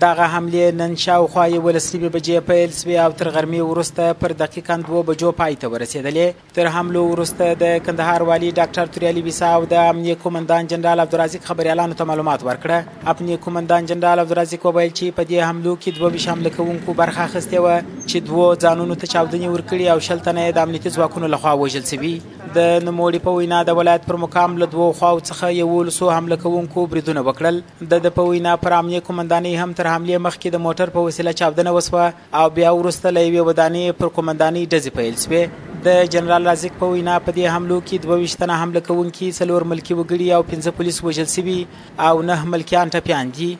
دغه حملې نن شاوخوا یولس نیمې بجې پیل شوې او تر غرمې وروسته پر دقیقا دوو بجو پای ته ورسېدلې. تر حملو وروسته د کندهار والي ډاکټر توریالي ویسا او د امنیه قومندان جنرال عبدالرازق خبریالانو ته معلومات ورکړه. امنیه قومندان جنرال عبدالرازق وویل چې په دې حملو کې دوه ویشت حمله کوونکو برخه اخیستې وه چې دوو ځانونو ته چاودنې ورکړي او شل تنه یې د امنیتي ځواکونو لخوا وژل شوي. د نوموړي په وینا د ولایت پر مقام له دوو خواو څخه یوولسو حمله کوونکو بریدونه وکړل. د ده په وینا پر امنیه قومندانۍ هم تر حملې مخکې د موټر په وسیله چاودنه وسوه او بیا وروسته له یوې ودانۍ پر قومندانۍ ډزې پیل شوې. د جنرال رازق په وینا په دې حملو کې دوه ویشت تنه حمله کوونکي، څلور ملکي وګړي او پنځه پولیس وژل شوي او نهه ملکیان ټپیان دي.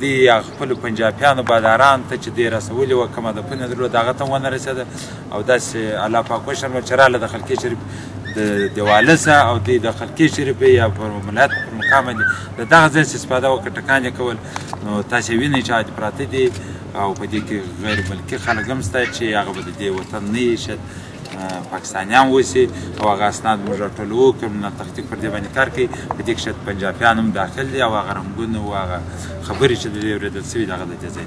دی هغه خپلو پنجاپیانو بادارانو ته چې دی رسولي وه کوم هدف نه درلود هغه ته هم ونه رسېده او داسې الله پاک وشرمل چې راله د خلقې شریف د دیواله سه او دی د خلقې شریف یا پر ملایت پر مقام باندې د دغه ځای څخه استفاده وکړه ټکان یې کول نو تاسو وینئ چې هغه پراته دي او په دې کې غیر ملکي خلک هم شته چې هغه به د دې وطن نه یې شد پاکستانیان اوسي او هغه اسناد موږ راټولوو کریمینل تحقیق پر دې باندې کار کوي په دې کې شاید پنجابیان هم داخل دي او هغه رنګونه او هغه خبرې چې د دې اورېدل شوي دغه د دې ځای